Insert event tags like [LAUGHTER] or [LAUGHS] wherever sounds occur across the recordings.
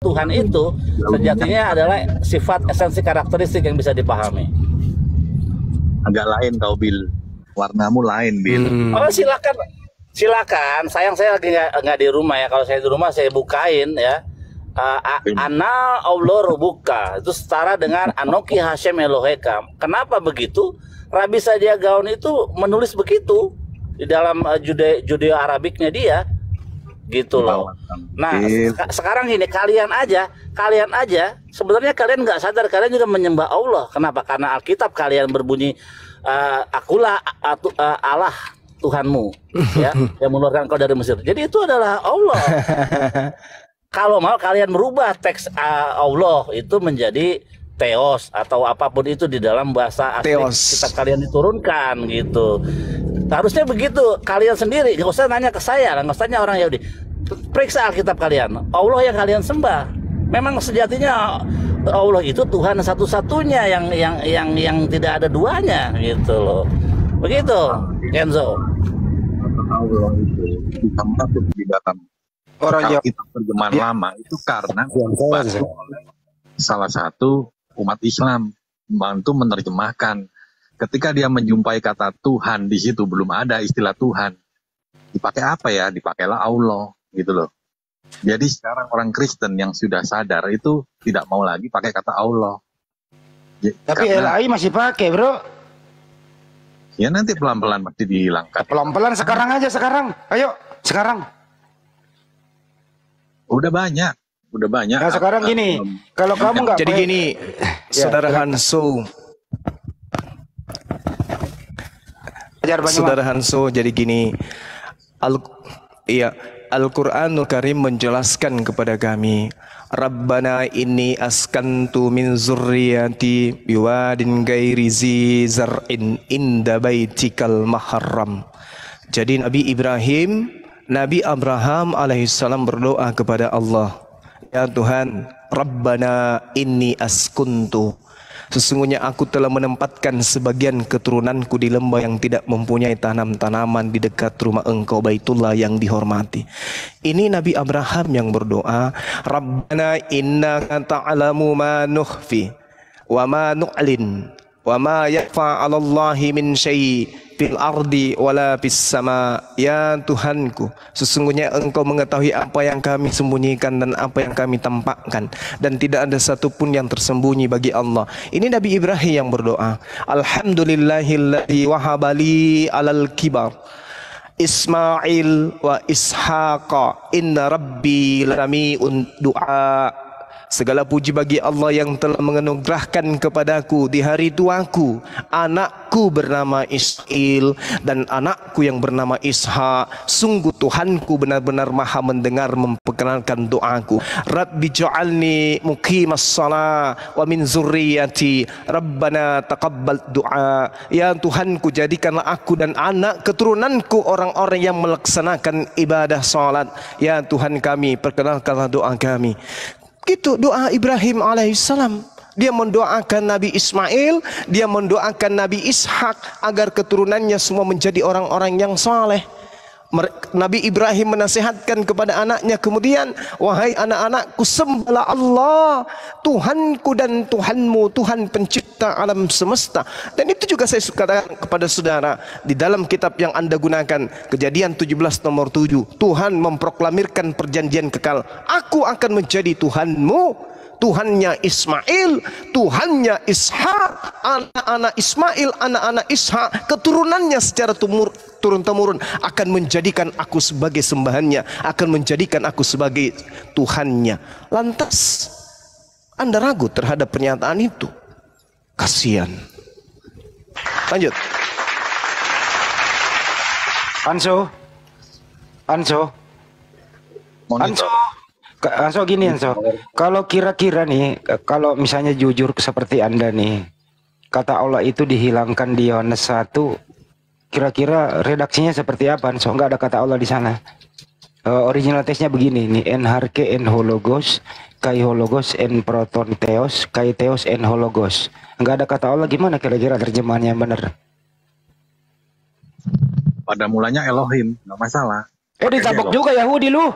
Tuhan itu sejatinya adalah sifat esensi karakteristik yang bisa dipahami. Agak lain kau Bil. Warnamu lain Bil. Hmm. Oh silakan, silakan. Sayang saya lagi nggak di rumah ya. Kalau saya di rumah saya bukain ya. Uh, a- ana Allah rubuka itu setara dengan Anoki Hashem Eloheka. Kenapa begitu? Rabi Sadia Gaon itu menulis begitu di dalam uh, Jude Judeo Arabiknya dia gitu loh. Nah, Bil. seka- sekarang ini kalian aja, kalian aja sebenarnya kalian nggak sadar kalian juga menyembah Allah. Kenapa? Karena Alkitab kalian berbunyi eh, akulah eh, Allah Tuhanmu ya [LAUGHS] yang mengeluarkan kau dari Mesir. Jadi itu adalah Allah. [LAUGHS] Kalau mau kalian merubah teks eh, Allah itu menjadi teos atau apa pun itu di dalam bahasa asli kitab kalian diturunkan gitu. Harusnya begitu kalian sendiri nggak usah nanya ke saya, nggak usah tanya orang Yahudi. Periksa Alkitab kalian, Allah yang kalian sembah. Memang sejatinya Allah itu Tuhan satu-satunya yang yang yang yang tidak ada duanya gitu loh. Begitu, Kenzo. Allah itu bisa masuk di dalam Orang yang kita terjemahan Ya. lama itu karena dibantu saya- oleh salah satu umat Islam membantu menerjemahkan. Ketika dia menjumpai kata Tuhan di situ belum ada istilah Tuhan. Dipakai apa ya? Dipakailah Allah gitu loh. Jadi sekarang orang Kristen yang sudah sadar itu tidak mau lagi pakai kata Allah. Ya, tapi karena LAI masih pakai bro. ya nanti pelan-pelan pasti dihilangkan. Pelan-pelan sekarang aja sekarang. Ayo sekarang. Udah banyak, udah banyak. Nah sekarang gini, kalau kamu nggak Jadi gini, Ya, Saudara Hanso, Ajar Banyumas. Saudara Hanso, jadi gini, Al iya, Al-Qur'anul Karim menjelaskan kepada kami, Rabbana inni askantu min zurriyati biwadin gairi zi zar'in inda baitikal maharram. Jadi Nabi Ibrahim, Nabi Abraham alaihissalam berdoa kepada Allah, Ya Tuhan, Rabbana inni askuntu. Sesungguhnya aku telah menempatkan sebagian keturunanku di lembah yang tidak mempunyai tanam-tanaman di dekat rumah engkau Baitullah yang dihormati. Ini Nabi Abraham yang berdoa, Rabbana inna ta'lamu ma nukhfi wa ma nu'lin wa ma yakfa min fil ardi wala fis sama ya Tuhanku sesungguhnya engkau mengetahui apa yang kami sembunyikan dan apa yang kami tampakkan. Dan tidak ada satupun yang tersembunyi bagi Allah. Ini Nabi Ibrahim yang berdoa alhamdulillahilladzi wahabali alal kibar Ismail wa Ishaqa inna rabbi lami'un du'a Segala puji bagi Allah yang telah menganugerahkan kepadaku di hari tuaku anakku bernama Ismail dan anakku yang bernama Isha. Sungguh Tuhanku benar-benar maha mendengar memperkenalkan doaku. Rabbi ja'alni muqimas salah wa min zurriyati. Rabbana taqabbal doa. Ya Tuhanku jadikanlah aku dan anak keturunanku orang-orang yang melaksanakan ibadah salat. Ya Tuhan kami perkenalkanlah doa kami. Gitu doa Ibrahim alaihissalam. Dia mendoakan Nabi Ismail, dia mendoakan Nabi Ishak agar keturunannya semua menjadi orang-orang yang saleh. Nabi Ibrahim menasihatkan kepada anaknya. Kemudian wahai anak-anakku sembahlah Allah Tuhanku dan Tuhanmu Tuhan pencipta alam semesta. Dan itu juga saya suka katakan kepada saudara di dalam kitab yang anda gunakan kejadian 17 nomor 7 Tuhan memproklamirkan perjanjian kekal. Aku akan menjadi Tuhanmu Tuhannya Ismail, Tuhannya Ishak, anak-anak Ismail, anak-anak Ishak, keturunannya secara tumur, turun temurun akan menjadikan aku sebagai sembahannya, akan menjadikan aku sebagai Tuhannya. Lantas Anda ragu terhadap pernyataan itu? Kasihan. Lanjut. Anso, Anso, Monitor. Anso, Anso gini Anso. Kalau kira-kira nih, kalau misalnya jujur seperti anda nih, kata Allah itu dihilangkan di Yohanes 1, kira-kira redaksinya seperti apa Anso? Enggak ada kata Allah di sana. Eh, original teksnya begini nih, en harke en hologos, kai hologos en proton theos, kai theos en hologos. Enggak ada kata Allah gimana kira-kira terjemahannya yang benar? Pada mulanya Elohim, nggak masalah. Eh ditabok juga Yahudi lu.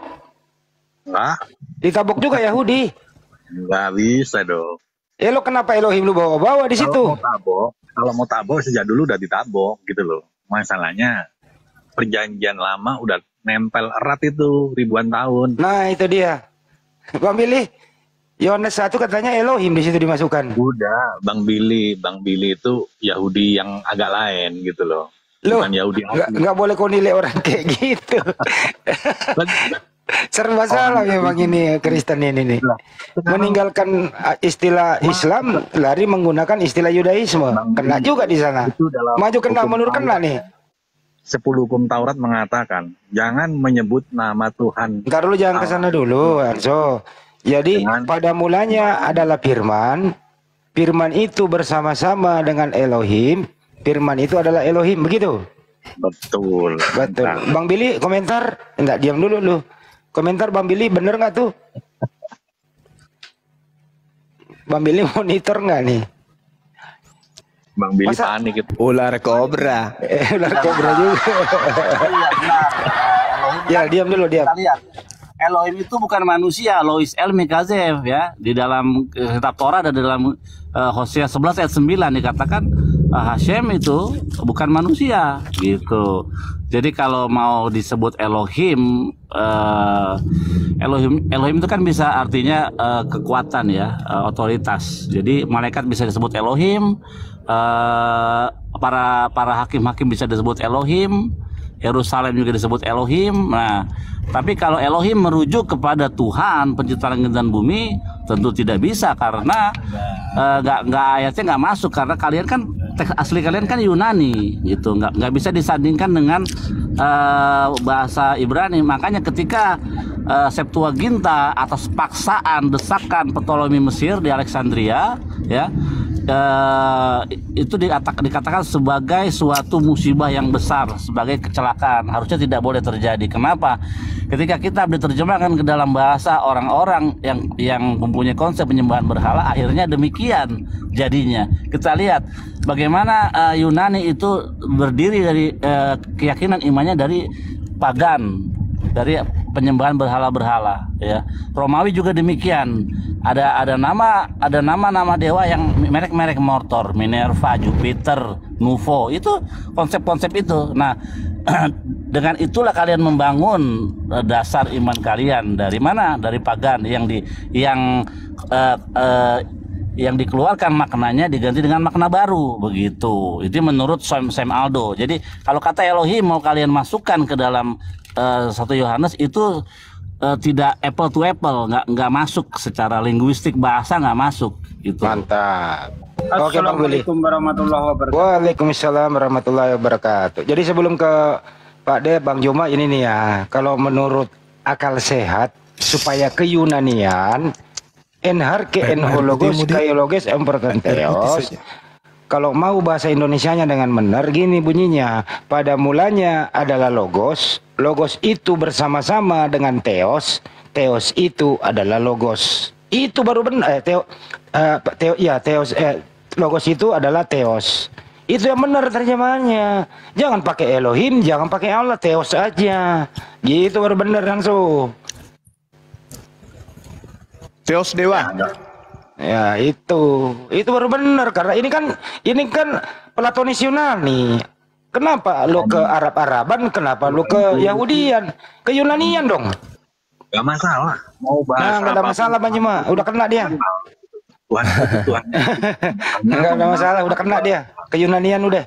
Enggak, Ditabok juga Yahudi. enggak bisa dong. Eh lo kenapa Elohim lu bawa-bawa di Kalau situ? mau tabok, kalau mau tabok sejak dulu udah ditabok gitu loh. Masalahnya perjanjian lama udah nempel erat itu ribuan tahun. Nah itu dia. Bang Billy, Yohanes 1 katanya Elohim di situ dimasukkan. Udah, Bang Billy, Bang Billy itu Yahudi yang agak lain gitu loh. Loh, Bukan Yahudi nggak boleh kau nilai orang [LAUGHS] kayak gitu. [LAUGHS] Serba salah memang ini Kristen ini nih. Meninggalkan uh, istilah Islam, lari menggunakan istilah Yudaisme. Kena juga di sana. Maju kena, mundur kena nih. Sepuluh hukum Taurat mengatakan jangan menyebut nama Tuhan. Ntar dulu jangan ke sana dulu, Anso. Jadi Dengan- pada mulanya adalah firman. Firman itu bersama-sama dengan Elohim. Firman itu adalah Elohim, begitu? Betul. Betul. Nah, Bang Billy komentar? Enggak, diam dulu lu. Komentar Bang Billy bener nggak tuh? Bang Billy monitor nggak nih? Bang Billy Masa- panik itu. Ular kobra. Eh, ular kobra juga. ya, diam dulu, diam. Kita lihat Elohim itu bukan manusia, Lois El Mikazev ya. Di dalam eh, kitab Torah dan di dalam eh, Hosea 11 ayat 9 dikatakan eh, Hashem itu bukan manusia gitu. Jadi kalau mau disebut Elohim eh, Elohim Elohim itu kan bisa artinya eh, kekuatan ya, eh, otoritas. Jadi malaikat bisa disebut Elohim, eh, para para hakim-hakim bisa disebut Elohim, Yerusalem juga disebut Elohim. Nah, tapi kalau Elohim merujuk kepada Tuhan pencipta langit dan bumi, tentu tidak bisa karena eh, nggak nggak ayatnya nggak masuk. Karena kalian kan teks asli kalian kan Yunani gitu, nggak nggak bisa disandingkan dengan eh, bahasa Ibrani. Makanya ketika eh, Septuaginta atas paksaan desakan Ptolemy Mesir di Alexandria, ya eh, itu dikata- dikatakan sebagai suatu musibah yang besar, sebagai kecelakaan. Harusnya tidak boleh terjadi. Kenapa? Ketika kita diterjemahkan ke dalam bahasa orang-orang yang yang mempunyai konsep penyembahan berhala, akhirnya demikian jadinya. Kita lihat bagaimana eh, Yunani itu berdiri dari eh, keyakinan imannya dari pagan dari penyembahan berhala-berhala ya. Romawi juga demikian. Ada ada nama ada nama-nama dewa yang merek-merek motor, Minerva, Jupiter, Nuvo. Itu konsep-konsep itu. Nah, [CLEARS THROAT] dengan itulah kalian membangun eh, dasar iman kalian dari mana? Dari pagan yang di yang eh, eh, yang dikeluarkan maknanya diganti dengan makna baru begitu. Itu menurut Sam, Sam Aldo. Jadi kalau kata Elohim mau kalian masukkan ke dalam eh, satu Yohanes itu eh, tidak apple to apple, nggak nggak masuk secara linguistik bahasa nggak masuk gitu. Mantap. Oke Bang Billy. Assalamualaikum warahmatullahi wabarakatuh. Waalaikumsalam warahmatullahi wabarakatuh. Jadi sebelum ke Pak De, Bang Juma ini nih ya, kalau menurut akal sehat supaya keyunanian enhar ke enhologos kaiologis importanteos. Kalau mau bahasa Indonesianya dengan benar gini bunyinya. Pada mulanya adalah logos, logos itu bersama-sama dengan teos, teos itu adalah logos. Itu baru benar eh, teo, eh, teo ya teos eh, logos itu adalah teos. Itu yang benar terjemahannya. Jangan pakai Elohim, jangan pakai Allah, teos aja. Gitu baru benar langsung. Teos dewa. Itu, itu baru benar karena ini kan ini kan Platonis Yunani. Kenapa lu ke Arab-Araban? Kenapa lu ke Yahudian? Ke Yunanian dong. Gak masalah. Mau bahas Nah, nggak ada masalah Bang Juma. Udah kena dia. Tuhan Tuhan. [LAUGHS] Nggak ada masalah, udah kena dia. Ke Yunanian udah.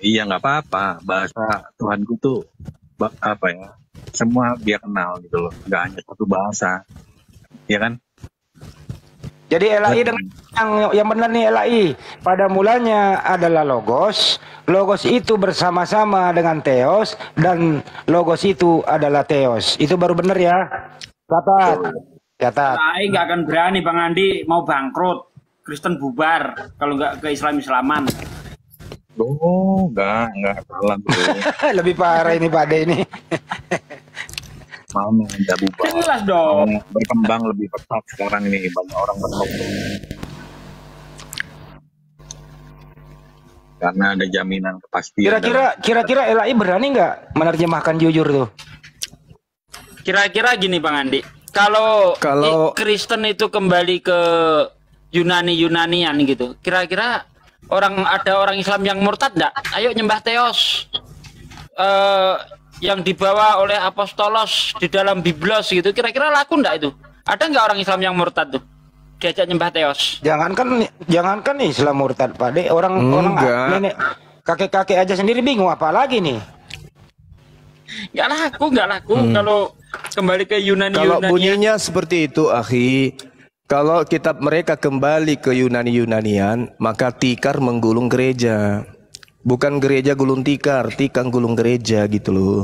Iya nggak apa-apa. Bahasa Tuhanku tuh apa ya? Semua dia kenal gitu loh. Gak hanya satu bahasa. Iya kan? Jadi LAI dengan yang yang benar nih LAI. Pada mulanya adalah logos. Logos itu bersama-sama dengan teos dan logos itu adalah teos. Itu baru benar ya. Catat. Catat. Saya nggak akan berani Bang Andi mau bangkrut. Kristen bubar kalau nggak ke Islam Islaman. Oh, enggak, enggak salah. [LAUGHS] Lebih parah ini Pak De ini. [LAUGHS] Mau ada bubar. Jelas Mau dong. berkembang lebih pesat sekarang ini banyak orang berkembang. Karena ada jaminan kepastian. Kira-kira kira-kira LAI berani nggak menerjemahkan jujur tuh? Kira-kira gini Bang Andi, kalau Kalau- Kristen itu kembali ke Yunani Yunanian gitu, kira-kira orang ada orang Islam yang murtad enggak? Ayo nyembah Theos. Eh yang dibawa oleh apostolos di dalam Biblos gitu, kira-kira laku enggak itu? Ada nggak orang Islam yang murtad tuh? Diajak nyembah Theos. Jangankan jangankan Islam murtad Pak De, orang orang Enggak. nenek kakek-kakek aja sendiri bingung apalagi nih. Nggak laku, nggak laku kalau kembali ke Yunani Kalau Yunanian. bunyinya seperti itu, akhi, kalau kitab mereka kembali ke Yunani Yunanian, maka tikar menggulung gereja. Bukan gereja gulung tikar, tikar gulung gereja gitu loh.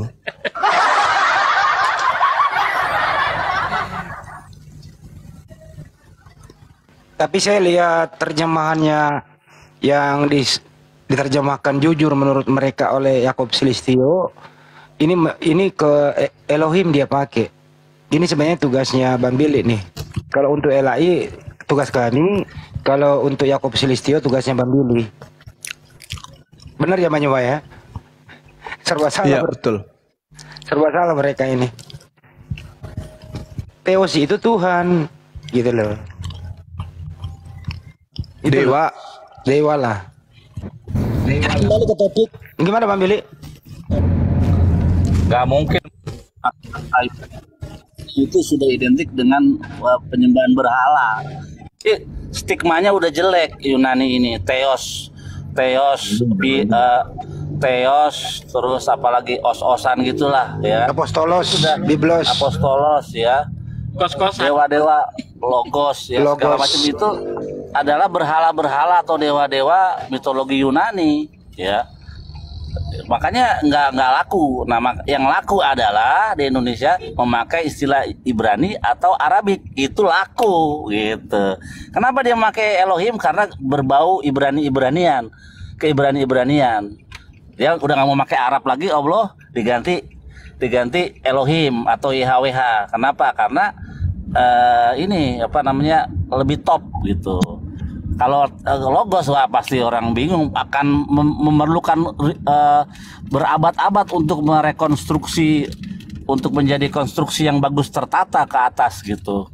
Tapi saya lihat terjemahannya yang dis- diterjemahkan jujur menurut mereka oleh Yakob Silistio. Ini ini ke E- Elohim dia pakai. Ini sebenarnya tugasnya Bang Billy nih. Kalau untuk LAI tugas kami, kalau untuk Yakob Silistio tugasnya Bang Billy. Benar ya Manyewa ya? Serba salah, Iya, betul. serba salah mereka ini. Theos itu Tuhan, gitu loh. Itu loh. Dewa, Dewa lah. Kembali ke topik. Gimana Bang Billy? Gak mungkin itu sudah identik dengan uh, penyembahan berhala. Eh, stigmanya udah jelek Yunani ini, Theos, Theos, bi, uh, Theos, terus apalagi os-osan gitulah ya. Apostolos, Biblos. Apostolos ya, Kos-kosan. dewa-dewa logos ya segala Logos. macam itu adalah berhala-berhala atau dewa-dewa mitologi Yunani ya makanya nggak nggak laku. Mak- yang laku adalah di Indonesia memakai istilah Ibrani atau Arabik. Itu laku gitu. Kenapa dia memakai Elohim? Karena berbau Ibrani Ibranian ke Ibrani Ibranian dia udah nggak mau pakai Arab lagi Allah diganti diganti Elohim atau YHWH kenapa? Karena eh, ini apa namanya lebih top gitu kalau eh, logos wah pasti orang bingung akan mem- memerlukan eh, berabad-abad untuk merekonstruksi untuk menjadi konstruksi yang bagus tertata ke atas gitu.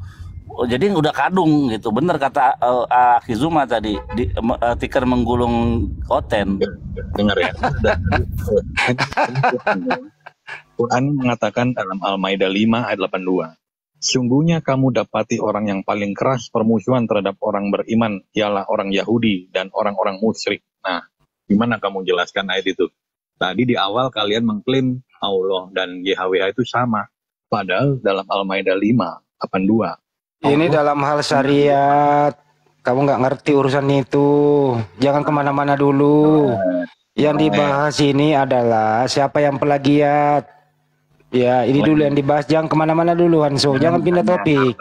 Oh, Jadi udah kadung gitu. Bener kata eh, Akizuma tadi di, eh, tikar menggulung koten. dengar ya. [LAUGHS] Quran mengatakan dalam Al-Maidah 5 ayat 82. Sungguhnya kamu dapati orang yang paling keras permusuhan terhadap orang beriman ialah orang Yahudi dan orang-orang musyrik. Nah, gimana kamu jelaskan ayat itu? Tadi di awal kalian mengklaim Allah dan YHWH itu sama. Padahal dalam Al-Maidah 5, 82. Ini dalam hal syariat. Kamu nggak ngerti urusan itu. Jangan ke mana-mana dulu. Yang dibahas ini adalah siapa yang pelagiat. Ya, ini dulu yang dibahas. Jangan ke mana-mana dulu, Hanso. Jangan pindah topik.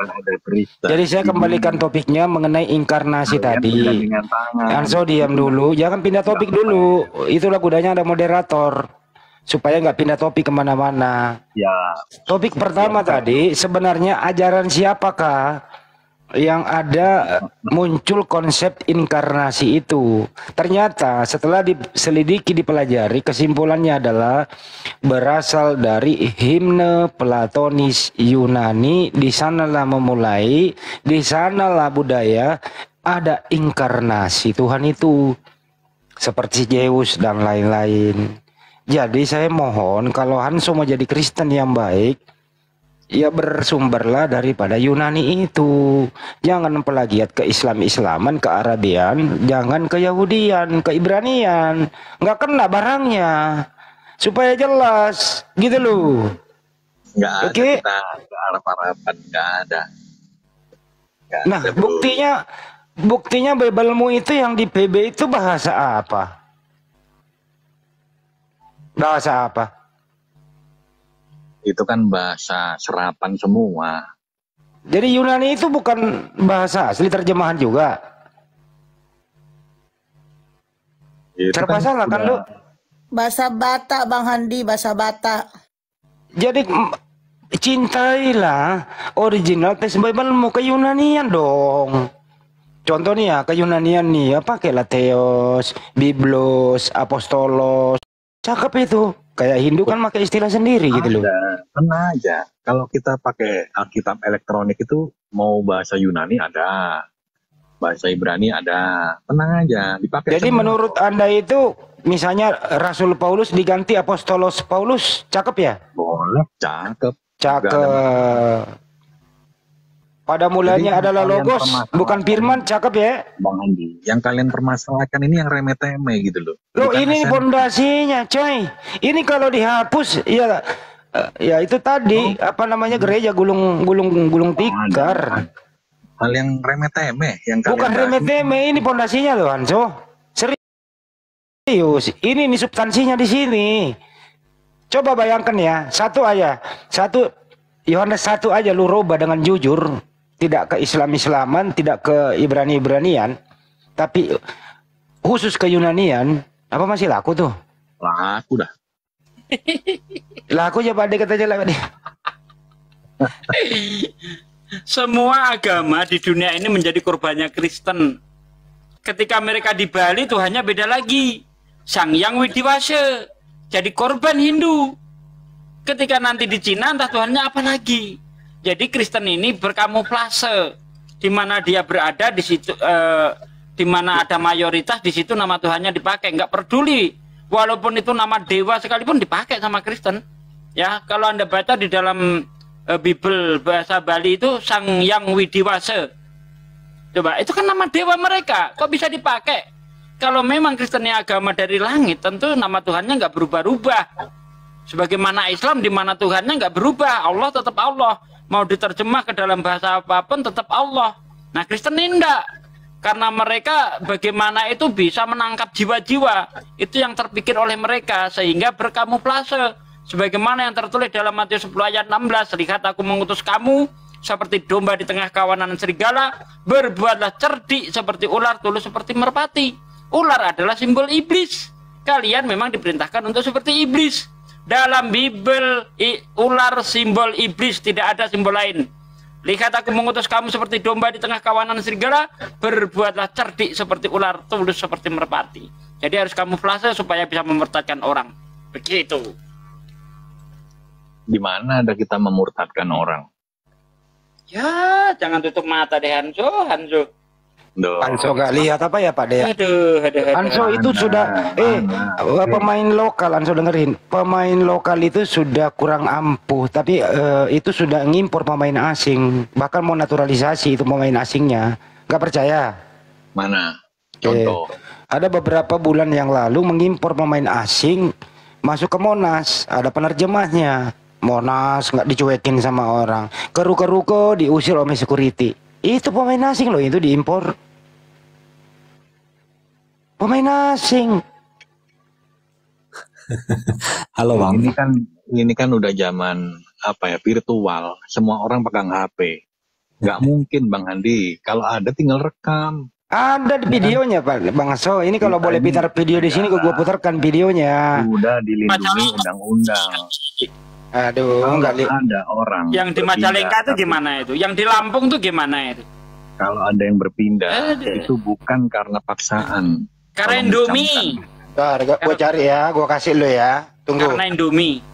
Jadi saya kembalikan topiknya mengenai inkarnasi tadi. Hanso diam dulu. Jangan pindah topik dulu. Itulah gunanya ada moderator. Supaya nggak pindah topik ke mana-mana. Ya, Topik pertama tadi sebenarnya ajaran siapakah yang ada muncul konsep inkarnasi itu. Ternyata setelah diselidiki dipelajari kesimpulannya adalah berasal dari himne Platonis Yunani. Di sanalah memulai, di sanalah budaya ada inkarnasi Tuhan itu seperti Zeus dan lain-lain. Jadi saya mohon kalau Hanso mau jadi Kristen yang baik, ya bersumberlah daripada Yunani itu. Jangan pelagiat ke Islam-Islaman, ke Arabian, jangan ke Yahudian, ke Ibranian. Nggak kena barangnya. Supaya jelas, gitu loh. nggak ada kita ke Arab-Araban, nggak ada. Nggak Nah, ada, buktinya buktinya Biblemu itu yang di PB itu bahasa apa? Bahasa apa? Itu kan bahasa serapan semua. Jadi Yunani itu bukan bahasa asli terjemahan juga. Itu Serba salah kan lu? Bahasa Batak Bang Handi, bahasa Batak. Jadi cintailah original teks Biblemu ke Yunanian dong. Contoh nih ya ke Yunanian nih ya pakailah Theos, Biblos, Apostolos, Cakep itu. Kayak Hindu kan pakai istilah sendiri gitu loh. Ada, tenang aja. Kalau kita pakai Alkitab elektronik itu mau bahasa Yunani ada, bahasa Ibrani ada, tenang aja. Dipakai. Jadi semua. menurut Anda itu misalnya Rasul Paulus diganti Apostolos Paulus, cakep ya? boleh, cakep. Cakep. Pada mulanya Jadi, adalah logos, bukan firman, cakep ya? Bang Andi. Yang kalian permasalahkan ini yang remeh-temeh gitu loh. Loh Bukan ini pondasinya, coy. Ini kalau dihapus, ya, eh, ya itu tadi apa namanya gereja gulung gulung gulung tikar. hal yang remeh-temeh yang kalian Bukan remeh-temeh, ini pondasinya loh, Hanso. Serius, ini nih substansinya di sini. Coba bayangkan ya, satu aja, satu Yohanes satu aja lu roba dengan jujur, tidak ke Islam-Islaman, tidak ke Ibrani-Ibranian, tapi khusus ke Yunanian, apa masih laku tuh? Laku dah. [LAUGHS] Laku aja Pak Ade katanya lah Pak Ade. Semua agama di dunia ini menjadi korbannya Kristen. Ketika mereka di Bali Tuhannya beda lagi. Sang Yang Widiwase jadi korban Hindu. Ketika nanti di Cina entah Tuhannya apa lagi. Jadi Kristen ini berkamuflase. Di mana dia berada di situ eh, di mana ada mayoritas di situ nama Tuhannya dipakai. Nggak peduli. Walaupun itu nama dewa sekalipun dipakai sama Kristen. Ya kalau anda baca di dalam eh, Bible bahasa Bali itu Sang Yang Widiwase. Coba itu kan nama dewa mereka. Kok bisa dipakai? Kalau memang Kristennya agama dari langit tentu nama Tuhannya nggak berubah-ubah. Sebagaimana Islam di mana Tuhannya nggak berubah Allah tetap Allah mau diterjemah ke dalam bahasa apa pun tetap Allah. Nah Kristen ini karena mereka bagaimana itu bisa menangkap jiwa-jiwa. Itu yang terpikir oleh mereka sehingga berkamuflase. Sebagaimana yang tertulis dalam Matius 10 ayat 16 lihat aku mengutus kamu seperti domba di tengah kawanan serigala. Berbuatlah cerdik seperti ular tulus seperti merpati. Ular adalah simbol iblis. Kalian memang diperintahkan untuk seperti iblis dalam Bible i- ular simbol iblis tidak ada simbol lain Lihat aku mengutus kamu seperti domba di tengah kawanan serigala, berbuatlah cerdik seperti ular, tulus seperti merpati. Jadi harus kamuflase supaya bisa memurtadkan orang. Begitu. Di mana ada kita memurtadkan orang? Ya, jangan tutup mata deh Hanso, Hanso. Duh. Anso nggak lihat apa ya Pak De? Aduh, aduh, aduh. Anso itu Mana, sudah eh mana. pemain lokal Anso dengerin pemain lokal itu sudah kurang ampuh tapi eh, itu sudah ngimpor pemain asing bahkan mau naturalisasi itu pemain asingnya nggak percaya Mana? Contoh. ada beberapa bulan yang lalu mengimpor pemain asing masuk ke Monas ada penerjemahnya Monas nggak dicuekin sama orang keru-keruko diusir oleh security itu pemain asing loh itu diimpor pemain asing [LAUGHS] Halo Bang. Ini kan ini kan udah zaman apa ya virtual. Semua orang pegang HP. Nggak mungkin Bang Andi. Kalau ada tinggal rekam. Ada di videonya Pak Bang So. Ini kalau Kita boleh putar video di sini gua putarkan videonya. Udah dilindungi undang-undang. Aduh, Kalau enggak li ada orang Yang di Majalengka itu tapi gimana itu? Yang di Lampung tuh gimana itu? Kalau ada yang berpindah Aduh. itu bukan karena paksaan. Karena Kalau Indomie. Bentar, gua, gua cari ya, gua kasih lo ya. Tunggu. Karena Indomie.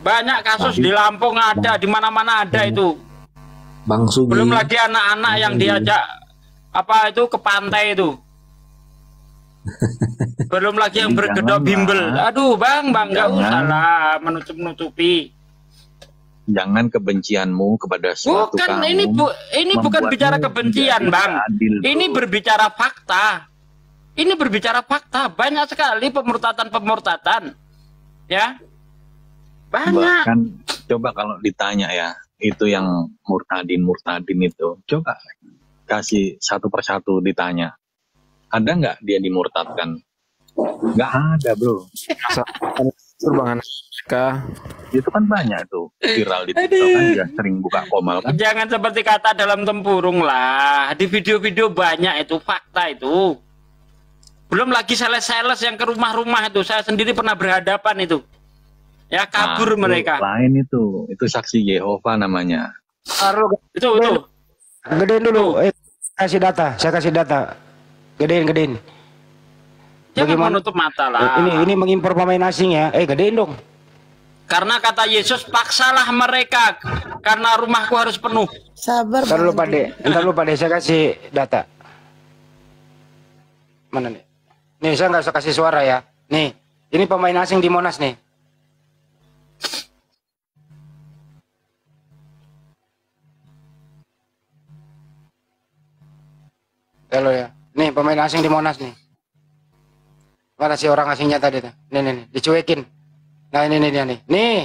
Banyak kasus di Lampung ada, di mana-mana ada itu. Bang Sugi. Belum lagi anak-anak yang diajak apa itu ke pantai itu. [LAUGHS] Belum lagi yang berkedok bimbel. Aduh, Bang, Bang, Jangan. usah lah menutup-nutupi. Jangan kebencianmu kepada suatu Bukan kaum ini bu, ini bukan bicara kebencian, Bang. adil, Ini berbicara fakta. Ini berbicara fakta. Banyak sekali pemurtatan-pemurtatan. Ya. Banyak. Bahkan coba kalau ditanya ya, itu yang murtadin murtadin itu, coba kasih satu persatu ditanya, ada nggak dia dimurtadkan? Nggak ada bro. Bang Anska. Itu kan banyak tuh viral di TikTok kan dia sering buka komal kan. Jangan seperti kata dalam tempurung lah. Di video-video banyak itu fakta itu. Belum lagi sales-sales yang ke rumah-rumah itu. Saya sendiri pernah berhadapan itu. Ya kabur Nah, itu mereka. Lain itu, itu saksi Yehova namanya. Taruh Itu itu. gedein dulu. Eh, kasih data, saya kasih data. Gedein, gedein. Jangan Bagaimana? menutup mata lah. Ini ini mengimpor pemain asing ya. Eh gedein dong. Karena kata Yesus, paksalah mereka karena rumahku harus penuh. Sabar Ntar lu Bang pada, ntar lu pada saya kasih data. Mana nih? Nih saya nggak usah kasih suara ya. Nih, ini pemain asing di Monas nih. Halo ya. Nih pemain asing di Monas nih. Mana sih orang asingnya tadi tuh? Nih nih nih, dicuekin. Nah ini nih dia nih. Nih.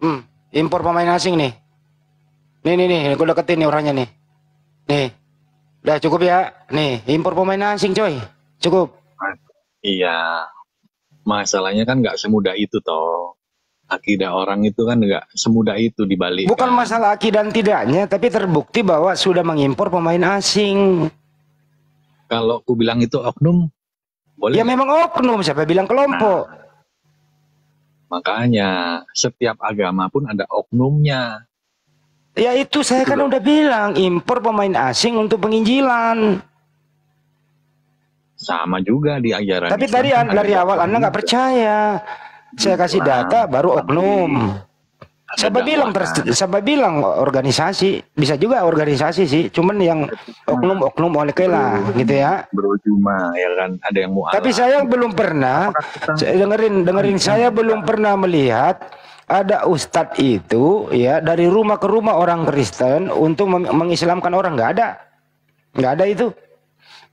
Hmm, impor pemain asing nih. Nih nih nih, gue deketin nih orangnya nih. Nih. Udah cukup ya. Nih, impor pemain asing coy. Cukup. Iya. Masalahnya kan nggak semudah itu toh. Akidah orang itu kan nggak semudah itu dibalik. Bukan masalah aki dan tidaknya, tapi terbukti bahwa sudah mengimpor pemain asing. Kalau aku bilang itu oknum, boleh. Ya memang oknum, siapa bilang kelompok. Makanya setiap agama pun ada oknumnya. Ya itu saya kan udah bilang, impor pemain asing untuk penginjilan. Sama juga di ajaran. Tapi Islam tadi kan an- dari awal Anda nggak percaya. Saya kasih data baru oknum. Siapa bilang ter, siapa bilang organisasi? Bisa juga organisasi sih, cuman yang oknum-oknum oleh kela gitu ya. Berujuma ya kan? Ada yang mau Tapi saya belum pernah saya dengerin dengerin saya belum pernah melihat ada ustadz itu ya dari rumah ke rumah orang Kristen untuk mengislamkan orang. Nggak ada. Nggak ada itu.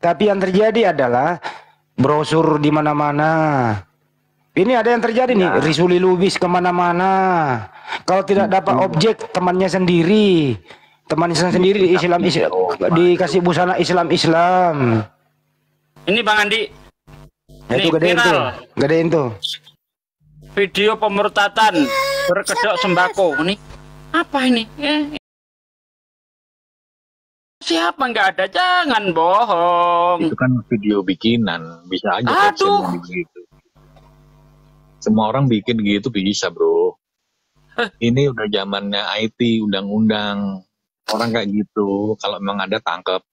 Tapi yang terjadi adalah brosur di mana-mana ini ada yang terjadi nih risuli lubis ke mana-mana kalau tidak dapat objek temannya sendiri temannya sendiri di Islam, Islam dikasih busana Islam Islam Ini Bang Andi, Ya, itu Nih, gedein tuh. viral. Gedein tuh. video pemurtatan berkedok sembako. Ini apa ini? Eh, Siapa nggak ada? Jangan bohong. itu kan video bikinan bisa aja Aduh. begitu. Semua orang bikin gitu bisa bro. Ini udah zamannya IT undang-undang orang kayak gitu. Kalau memang ada tangkap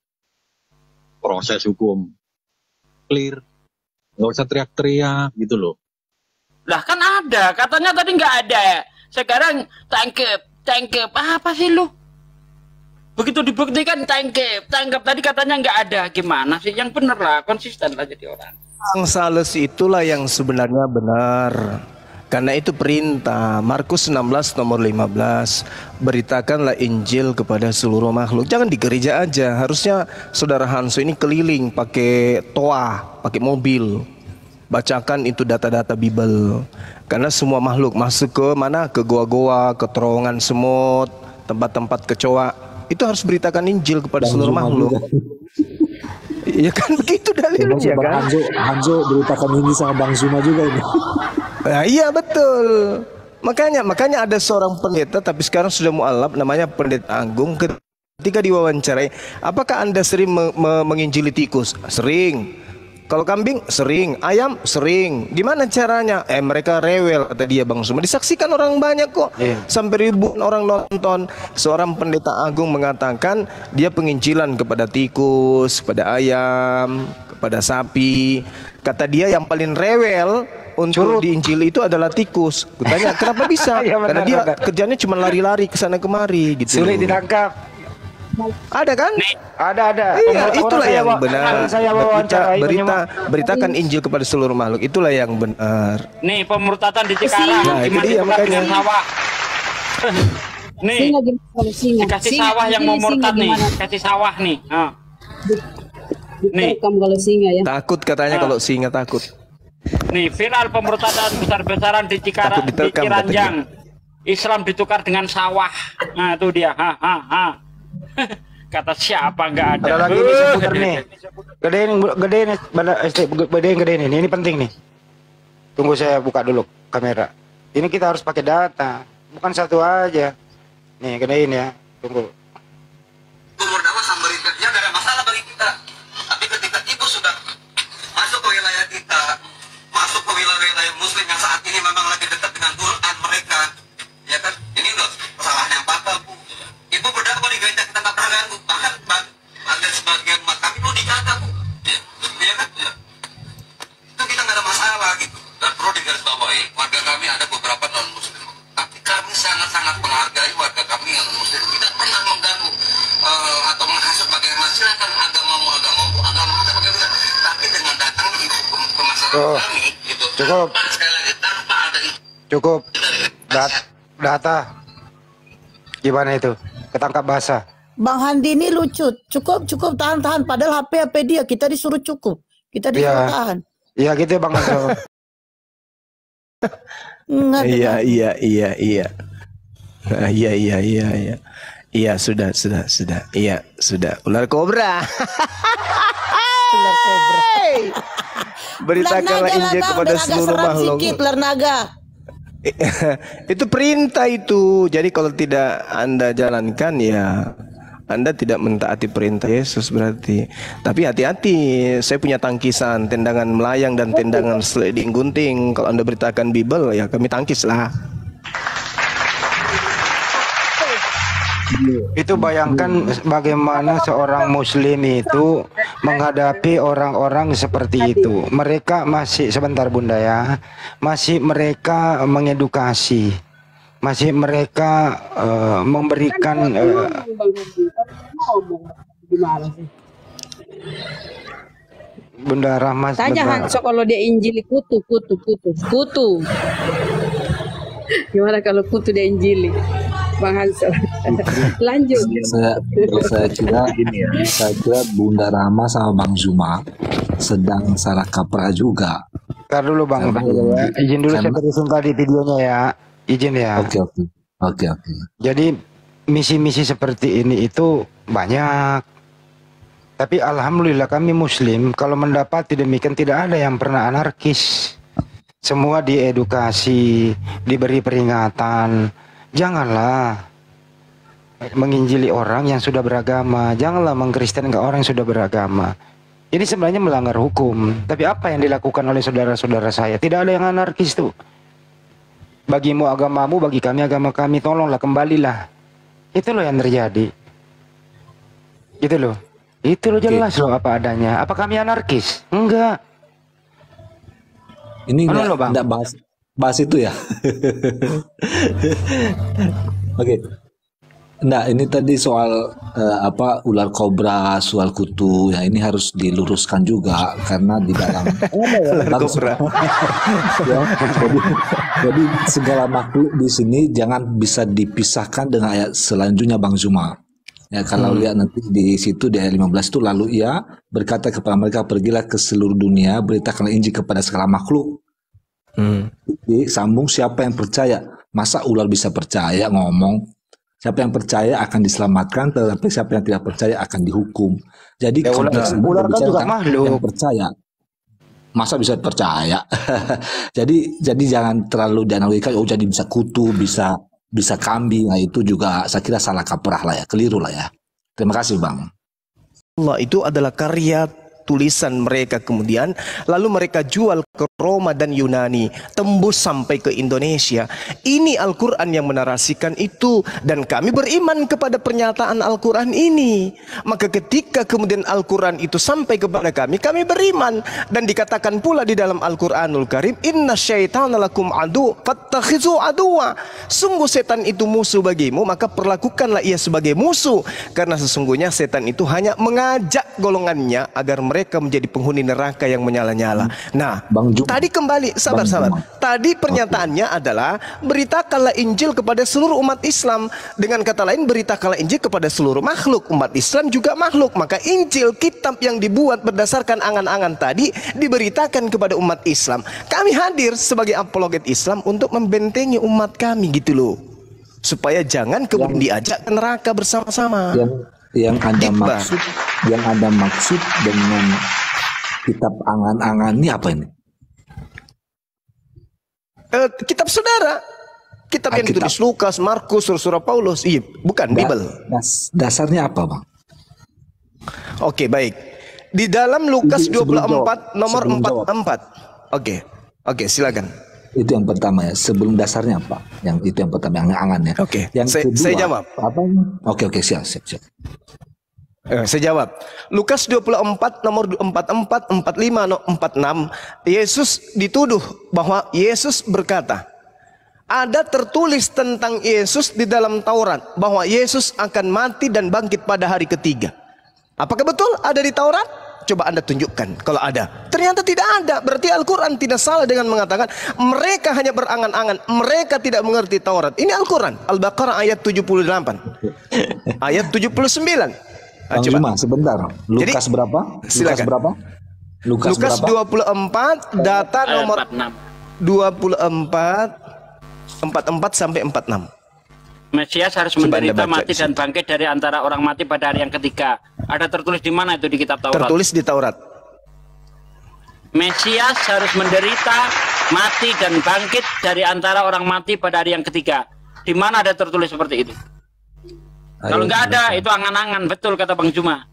proses hukum clear. Nggak usah teriak-teriak gitu loh. Lah kan ada, katanya tadi nggak ada. Sekarang tangkep, tangkep. Apa sih lu? Begitu dibuktikan tangkep, tangkep tadi katanya nggak ada. Gimana sih? Yang bener lah, konsisten lah jadi orang. Yang sales itulah yang sebenarnya benar. Karena itu perintah. Markus 16 nomor 15 Beritakanlah Injil kepada seluruh makhluk. Jangan di gereja aja. Harusnya saudara Hanso ini keliling pakai toa, pakai mobil. Bacakan itu data-data Bible. Karena semua makhluk masuk ke mana? Ke goa-goa, ke terowongan semut Tempat-tempat kecoa. Itu harus beritakan Injil kepada seluruh makhluk. juga. Ya kan [LAUGHS] begitu dalilnya Bang kan Hanzo, Hanzo beritakan ini sama Bang Zuma juga ini. [LAUGHS] Nah, iya betul. Makanya makanya ada seorang pendeta tapi sekarang sudah mualaf namanya pendeta agung ketika diwawancarai, apakah Anda sering me- me- menginjili tikus? Sering. Kalau kambing sering, ayam sering. Gimana caranya? Eh mereka rewel kata dia Bang Suma. Disaksikan orang banyak kok. Iya. Sampai ribuan orang nonton. Seorang pendeta agung mengatakan dia penginjilan kepada tikus, kepada ayam, kepada sapi. Kata dia yang paling rewel untuk diinjili itu adalah tikus. Kutanya kenapa bisa? [LAUGHS] Iya, benar, Karena dia benar. kerjanya cuma lari-lari ke sana kemari gitu. Sulit ditangkap. Ada kan? Ada ada. Iya, Orang itulah yang wa- benar. Saya berita, wawancarai berita, penyewa- beritakan Injil kepada seluruh makhluk. Itulah yang benar. Nih pemurtatan di Cikarang, Nah, itu gimana dia tukar makanya. dengan sawah. [LAUGHS] nih, Singa gimana kalau singa? dikasih Singa, sawah yang mau murtad nih, kasih sawah nih. Ah. Nih. Kalau singa ya. Takut katanya Ah. kalau singa takut. Nih, viral pemurtadan besar-besaran di Cikarang, di Ciranjang. Islam ditukar dengan sawah. Nah, itu dia. Ha, ha, ha. [LAUGHS] Kata siapa nggak ada? Ada lagi nih seputar nih. Gedein, gedein, eh, gedein, gedein ini. Ini penting nih. Tunggu saya buka dulu kamera. Ini kita harus pakai data, bukan satu aja. Nih, gedein ya. Tunggu. Oh, cukup. Cukup. Dat data. Gimana itu? Ketangkap basah. Bang Handi ini lucu. Cukup, cukup, tahan, tahan. Padahal HP HP dia. Kita disuruh cukup. Kita disuruh Iya. tahan. Iya gitu ya Bang. Iya, iya, iya, iya. Ah, Iya, iya, iya, iya. Iya, sudah, sudah, sudah. Iya, sudah. Ular kobra. [LAUGHS] Ular kobra. [LAUGHS] Beritakanlah Injil kepada seluruh makhluk. sikit, ular naga. [LAUGHS] itu perintah itu. Jadi kalau tidak Anda jalankan ya anda tidak mentaati perintah Yesus berarti. Tapi hati-hati, saya punya tangkisan tendangan melayang dan tendangan sliding gunting. Kalau Anda beritakan Bible ya kami tangkis lah. Itu bayangkan bagaimana seorang muslim itu menghadapi orang-orang seperti itu. Mereka masih sebentar Bunda ya. Masih mereka mengedukasi. Masih mereka eh, memberikan sih? Bunda Rahmat Tanya. Hanso kalau dia injili kutu, kutu, kutu, kutu. Gimana kalau kutu dia injili? Bang Hanso. [LAUGHS] Lanjut. saya, saya kira ini ya saya kira Bunda Rama sama Bang Zuma sedang salah kaprah juga Ntar dulu Bang, Karena- ya. izin dulu saya karena- terusin tadi videonya ya. Izin ya. oke oke oke oke Jadi misi-misi seperti ini itu banyak. Tapi alhamdulillah kami muslim kalau mendapati demikian tidak ada yang pernah anarkis. Semua diedukasi, diberi peringatan. Janganlah menginjili orang yang sudah beragama. Janganlah mengkristenkan orang yang sudah beragama. Ini sebenarnya melanggar hukum. Tapi apa yang dilakukan oleh saudara-saudara saya? Tidak ada yang anarkis tuh. Bagimu agamamu, bagi kami agama kami. Tolonglah kembalilah. Itu loh yang terjadi. Gitu loh. Itu loh jelas loh apa adanya. Apa kami anarkis? Enggak. ini Mana nggak lo, Bang? nggak bahas bahas itu ya [LAUGHS] oke Nah, ini tadi soal eh, apa ular kobra, soal kutu. Ya, ini harus diluruskan juga karena di dalam [LAUGHS] Bang- [LAUGHS] ya, jadi, jadi segala makhluk di sini jangan bisa dipisahkan dengan ayat selanjutnya Bang Zuma. Ya, kalau lihat nanti di situ di ayat 15 itu lalu ia berkata kepada mereka pergilah ke seluruh dunia beritakanlah Injil kepada segala makhluk. Jadi, sambung siapa yang percaya? Masa ular bisa percaya ngomong? Siapa yang percaya akan diselamatkan, tetapi siapa yang tidak percaya akan dihukum. Jadi Ya, ular- ular kan juga makhluk. yang percaya. Masa bisa percaya? [LAUGHS] jadi jadi jangan terlalu dianalogikan. Oh jadi bisa kutu, bisa bisa kambing. Nah itu juga saya kira salah kaprah lah ya, keliru lah ya. Terima kasih bang. Allah itu adalah karya tulisan mereka kemudian. Lalu mereka jual ke Roma dan Yunani tembus sampai ke Indonesia. Ini Al-Quran yang menarasikan itu dan kami beriman kepada pernyataan Al-Quran ini. Maka ketika kemudian Al-Quran itu sampai kepada kami kami beriman. Dan dikatakan pula di dalam Al-Quranul Karim inna syaitana lakum adu fattakhizu aduwa. Sungguh setan itu musuh bagimu maka perlakukanlah ia sebagai musuh. Karena sesungguhnya setan itu hanya mengajak golongannya agar mereka menjadi penghuni neraka yang menyala-nyala. Nah, Bang Jum- tadi kembali sabar Bang sabar. Juma. Tadi pernyataannya adalah beritakanlah Injil kepada seluruh umat Islam. Dengan kata lain beritakanlah Injil kepada seluruh makhluk. Umat Islam juga makhluk. Maka Injil kitab yang dibuat berdasarkan angan-angan tadi diberitakan kepada umat Islam. Kami hadir sebagai apologet Islam untuk membentengi umat kami gitu loh. Supaya jangan kemudian diajak ke neraka bersama-sama. Yang yang anda Iqbal. maksud, yang anda maksud dengan kitab angan-angan ini apa ini? Eh, kitab saudara. Kitab yang ditulis Lukas, Markus, surah Paulus. Iya, bukan Da- Bible. das- dasarnya apa bang? Oke, baik. Di dalam Lukas Sebelum 24 jawab, nomor sebelum jawab. 44. Oke. Oke, silakan. Itu yang pertama ya. Sebelum dasarnya apa? Yang itu yang pertama yang angan ya. Oke, Yang saya- kedua, saya jawab. Apa? Oke oke siap siap siap. Eh, saya jawab. Lukas 24 nomor 44, 45, no- 46. Yesus dituduh bahwa Yesus berkata, ada tertulis tentang Yesus di dalam Taurat bahwa Yesus akan mati dan bangkit pada hari ketiga. Apakah betul ada di Taurat? Coba Anda tunjukkan kalau ada. Ternyata tidak ada. Berarti Al-Quran tidak salah dengan mengatakan mereka hanya berangan-angan. Mereka tidak mengerti Taurat. Ini Al-Quran. Al-Baqarah ayat 78. ayat 79. Bang coba. Juma, sebentar. Lukas Jadi, berapa? Lukas silakan. berapa? Lukas, Lukas berapa? 24 data Ayat nomor 46. 24 44 sampai 46. Mesias harus Coba menderita baca mati dan bangkit dari antara orang mati pada hari yang ketiga. Ada tertulis di mana itu di kitab Taurat? Tertulis di Taurat. Mesias harus menderita mati dan bangkit dari antara orang mati pada hari yang ketiga. Di mana ada tertulis seperti itu? Kalau nggak ada, itu angan-angan. Betul kata Bang Juma.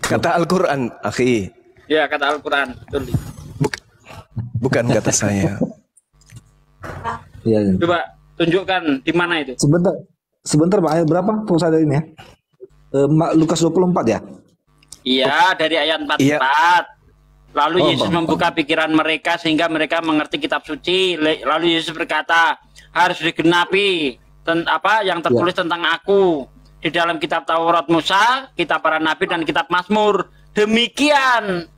Kata Al-Quran, akhi. Ya, kata Al-Quran. Betul. Buk- bukan kata saya. Iya, iya. Coba tunjukkan di mana itu. Sebentar. Sebentar, Pak. Ayat berapa? Saya ini ya. Ma- Lukas 24 ya? Iya, dari ayat 44. Iya. Lalu Oh, Yesus Bang, membuka pikiran mereka sehingga mereka mengerti kitab suci. Lalu Yesus berkata, harus digenapi ten- apa yang tertulis Ya. tentang aku di dalam kitab Taurat Musa, kitab para nabi dan kitab Mazmur. Demikian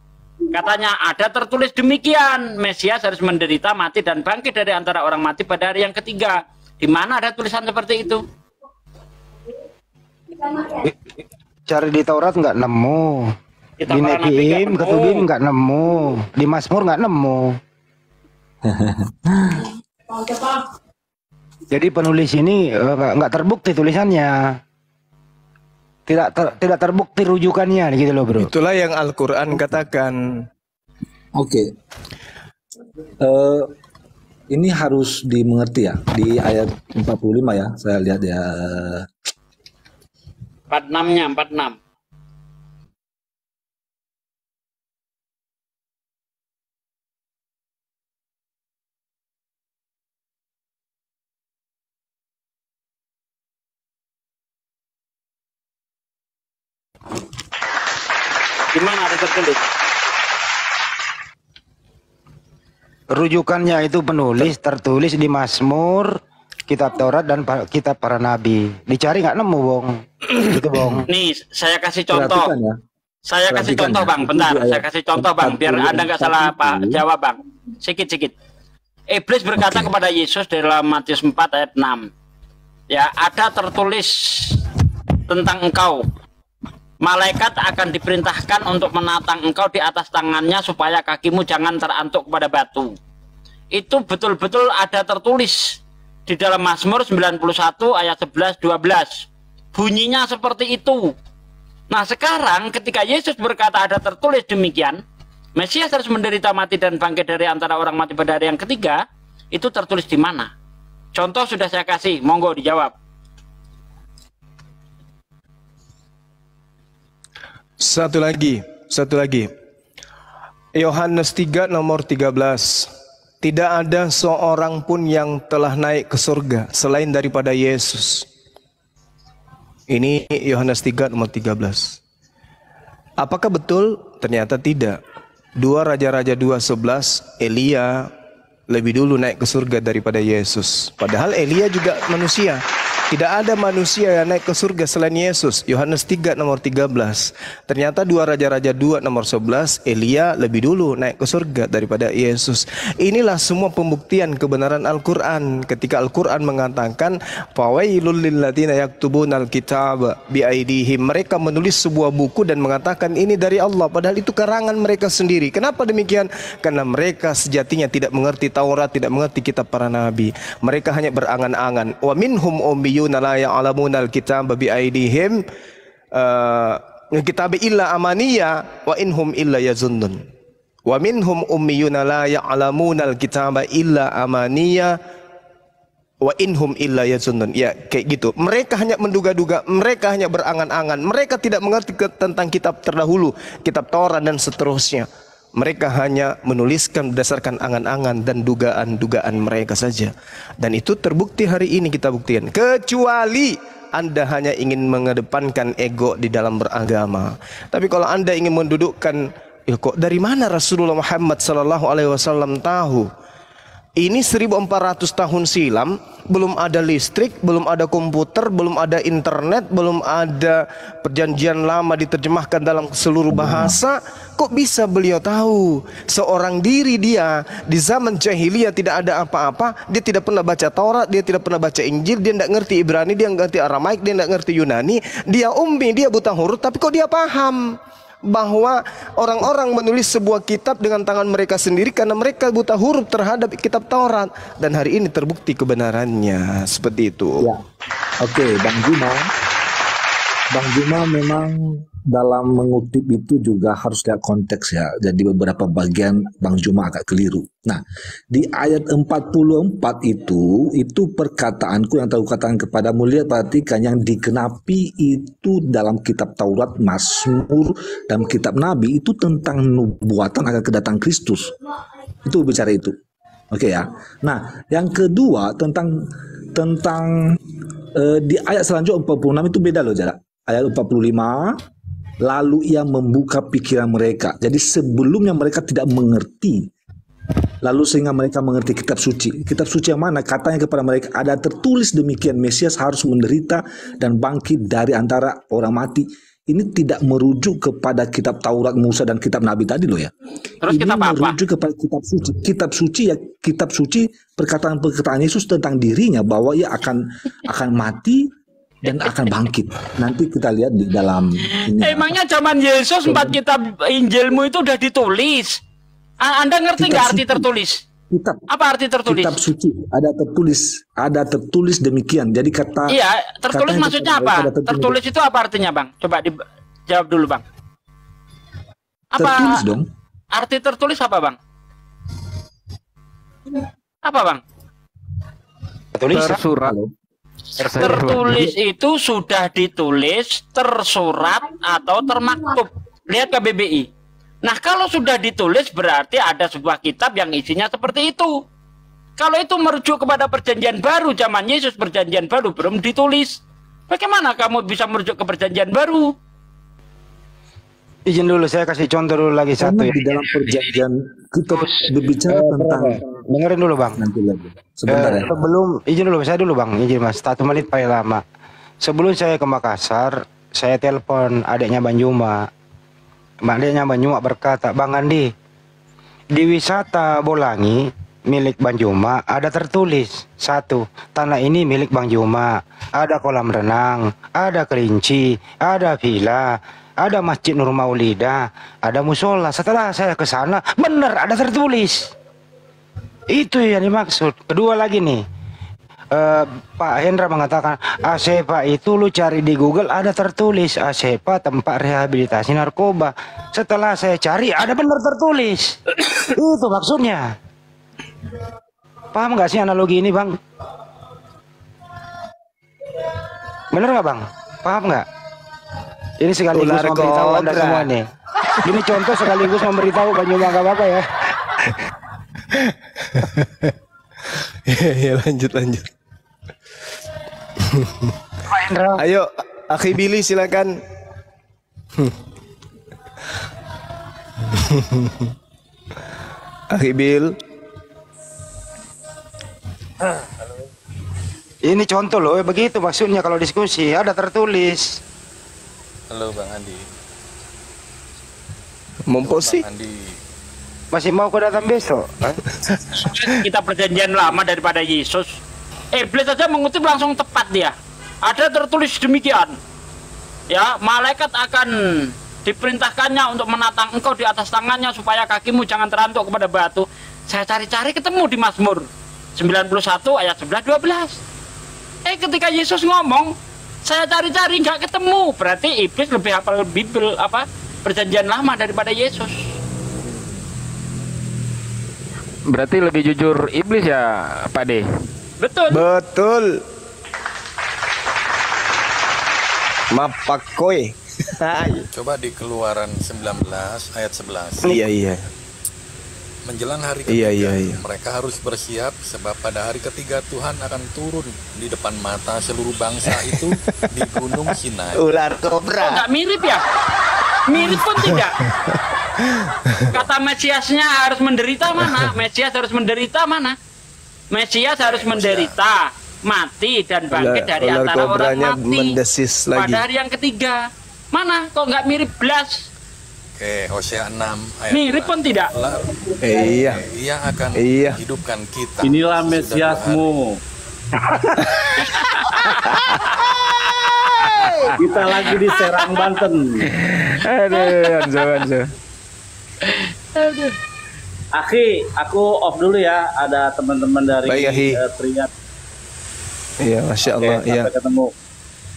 katanya ada tertulis demikian Mesias harus menderita mati dan bangkit dari antara orang mati pada hari yang ketiga. Di mana ada tulisan seperti itu? Cari di Taurat nggak nemu. Kita di nemu. Ketubim nggak nemu. Di Mazmur nggak nemu. [LAUGHS] Jadi penulis ini eh, nggak terbukti tulisannya. Tidak ter- tidak terbukti rujukannya gitu loh bro. Itulah yang Al-Quran katakan. Oke. Eh, ini harus dimengerti ya. Di ayat 45 ya. Saya lihat ya. 46-nya, 46. Gimana ada tertulis? Rujukannya itu penulis tertulis di Mazmur, kitab Taurat dan kitab para nabi. Dicari nggak nemu, Bong. gitu, Bong. [CLEARS THROAT] Nih, saya kasih contoh. Perhatikan ya. Saya kasih contoh ya. bang, bentar. Itu di Saya kasih contoh bang, biar 44 anda nggak salah pak itu. jawab bang. Sikit sikit. Iblis berkata kepada Yesus dalam Matius 4 ayat 6. Ya, ada tertulis tentang engkau. Malaikat akan diperintahkan untuk menatang engkau di atas tangannya supaya kakimu jangan terantuk kepada batu. Itu betul-betul ada tertulis di dalam Mazmur 91 ayat 11 12. Bunyinya seperti itu. Nah sekarang ketika Yesus berkata ada tertulis demikian, Mesias harus menderita mati dan bangkit dari antara orang mati pada hari yang ketiga, itu tertulis di mana? Contoh sudah saya kasih, monggo dijawab. Satu lagi, satu lagi. Yohanes 3 nomor 13. Tidak ada seorang pun yang telah naik ke surga selain daripada Yesus. Ini Yohanes 3 nomor 13. Apakah betul? Ternyata tidak. Dua Raja-Raja 2.11, Elia lebih dulu naik ke surga daripada Yesus. Padahal Elia juga manusia. Tidak ada manusia yang naik ke surga selain Yesus. Yohanes 3 nomor 13. Ternyata dua Raja-Raja 2 nomor 11, Elia lebih dulu naik ke surga daripada Yesus. Inilah semua pembuktian kebenaran Al-Quran. Ketika Al-Quran mengatakan, Fawailul lilladzina yaktubuna al-kitab biaidihim. Mereka menulis sebuah buku dan mengatakan ini dari Allah. Padahal itu karangan mereka sendiri. Kenapa demikian? Karena mereka sejatinya tidak mengerti Taurat, tidak mengerti kitab para nabi. Mereka hanya berangan-angan. Wa minhum ummiyuna la ya'lamuna al-kitab biaidihim. Uh, kitab illa amaniya wa inhum illa yazunnun. Wa minhum ummiyuna la ya'lamuna al-kitaba illa amaniya wa inhum illa yazunnun. Ya, kayak gitu. Mereka hanya menduga-duga, mereka hanya berangan-angan. Mereka tidak mengerti tentang kitab terdahulu, kitab Taurat dan seterusnya. Mereka hanya menuliskan berdasarkan angan-angan dan dugaan-dugaan mereka saja. Dan itu terbukti hari ini kita buktikan. Kecuali anda hanya ingin mengedepankan ego di dalam beragama. Tapi kalau Anda ingin mendudukkan, ya kok dari mana Rasulullah Muhammad sallallahu alaihi wasallam tahu Ini 1400 tahun silam belum ada listrik, belum ada komputer, belum ada internet, belum ada perjanjian lama diterjemahkan dalam seluruh bahasa. Kok bisa beliau tahu seorang diri dia di zaman jahiliyah tidak ada apa-apa, dia tidak pernah baca Taurat, dia tidak pernah baca Injil, dia tidak ngerti Ibrani, dia nggak ngerti Aramaik, dia tidak ngerti Yunani, dia ummi, dia buta huruf, tapi kok dia paham? Bahwa orang-orang menulis sebuah kitab dengan tangan mereka sendiri karena mereka buta huruf terhadap kitab Taurat dan hari ini terbukti kebenarannya seperti itu. Ya. Oke, Bang Juma. Bang Juma memang dalam mengutip itu juga harus lihat konteks ya. Jadi beberapa bagian Bang Juma agak keliru. Nah, di ayat 44 itu, itu perkataanku yang tahu katakan kepadamu, lihat perhatikan yang dikenapi itu dalam kitab Taurat, Mazmur, dalam kitab Nabi itu tentang nubuatan akan kedatangan Kristus. Itu bicara itu. Oke ya. Nah, yang kedua tentang tentang eh, di ayat selanjutnya 46 itu beda loh jarak. Ayat 45 lalu ia membuka pikiran mereka. Jadi sebelumnya mereka tidak mengerti. Lalu sehingga mereka mengerti kitab suci. Kitab suci yang mana? Katanya kepada mereka ada tertulis demikian Mesias harus menderita dan bangkit dari antara orang mati. Ini tidak merujuk kepada kitab Taurat Musa dan kitab Nabi tadi loh ya. Terus Ini kitab apa? merujuk kepada kitab suci. Kitab suci ya kitab suci perkataan-perkataan Yesus tentang dirinya bahwa ia akan akan mati dan akan bangkit. Nanti kita lihat di dalam ini. Emangnya zaman Yesus empat kitab Injilmu itu udah ditulis. Anda ngerti nggak arti suci. tertulis? kitab Apa arti tertulis? kitab suci ada tertulis ada tertulis demikian jadi kata Iya, tertulis maksudnya apa? ada Tertulis itu apa artinya, Bang? Coba dijawab dulu, Bang. Apa tertulis dong arti tertulis apa, Bang? Apa, Bang? Tulis Tersurat. Tertulis itu sudah ditulis, tersurat atau termaktub. Lihat ke BBI. Nah, kalau sudah ditulis berarti ada sebuah kitab yang isinya seperti itu. Kalau itu merujuk kepada perjanjian baru zaman Yesus perjanjian baru belum ditulis. Bagaimana kamu bisa merujuk ke perjanjian baru? Izin dulu saya kasih contoh dulu lagi satu karena ya. di dalam perjanjian kita berbicara tentang Dengerin dulu bang. nanti lagi. Sebentar Eh, ya. sebelum izin dulu saya dulu bang. Izin mas. Satu menit paling lama. Sebelum saya ke Makassar saya telepon adiknya Bang Juma. Adiknya Bang Juma berkata Bang Andi di wisata Bolangi milik Bang Juma ada tertulis. Satu tanah ini milik Bang Juma. Ada kolam renang ada kelinci ada villa ada masjid Nur Maulida ada musola. Setelah saya ke sana benar ada tertulis itu yang dimaksud. Kedua lagi nih. eh, Pak Hendra mengatakan Asepa itu lu cari di Google ada tertulis Asepa tempat rehabilitasi narkoba. Setelah saya cari ada benar tertulis. [COUGHS] itu maksudnya. Paham nggak sih analogi ini bang? Bener nggak bang? Paham nggak? Ini sekaligus Ular memberitahu anda kobra. semua nih. Ini contoh sekaligus memberitahu Banyuma nggak apa-apa [LAUGHS] ya. [LAUGHS] ya lanjut lanjut. Pak Hendra. Ayo, Akhi Billy silakan. [LAUGHS] Akhi Bil, Ini contoh loh, begitu maksudnya kalau diskusi ada tertulis. Halo Bang Andi. momposi. Bang Andi. Masih mau kau datang besok? [LAUGHS] Kita perjanjian lama daripada Yesus. Iblis saja mengutip langsung tepat dia. Ada tertulis demikian. Ya, malaikat akan diperintahkannya untuk menatang engkau di atas tangannya supaya kakimu jangan terantuk kepada batu. Saya cari-cari ketemu di Mazmur 91 ayat 11 12. Eh ketika Yesus ngomong, saya cari-cari nggak ketemu. Berarti iblis lebih hafal Bible apa perjanjian lama daripada Yesus. Berarti lebih jujur iblis ya, Pak De? Betul. Betul. Mapakoi. Coba di Keluaran 19 ayat 11. iya iya. Menjelang hari ketiga, Iya iya iya. mereka harus bersiap sebab pada hari ketiga Tuhan akan turun di depan mata seluruh bangsa itu di Gunung Sinai. Ular kobra. nggak mirip ya? Mirip pun tidak. Kata Mesiasnya harus menderita mana? Mesias harus menderita mana? Mesias harus menderita, mati dan bangkit Ular- dari ular antara orang mati. mendesis lagi. Pada hari yang ketiga. Mana kok nggak mirip belas? Oke, Hosea 6 ayat Mirip pun tidak. Eh, iya. Ia akan Iya. hidupkan kita. Inilah Mesiasmu. [LAUGHS] Kita lagi di Serang, Banten. Aduh, Anzo, Anzo. Aki, aku off dulu ya. Ada teman-teman dari Baik, Aki. eh, Tringat. Iya, masya Allah. sampai Iya. ketemu.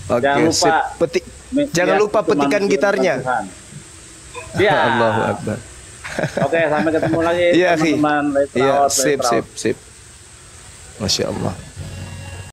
Oke, Jangan lupa, sip. Petik. Mesias Jangan lupa itu petikan gitarnya. [LAUGHS] Ya. Allahu Akbar. Oke, sampai ketemu lagi [LAUGHS] Iya, teman-teman. Iya, out, let's sip, out. sip, sip. Masya Allah.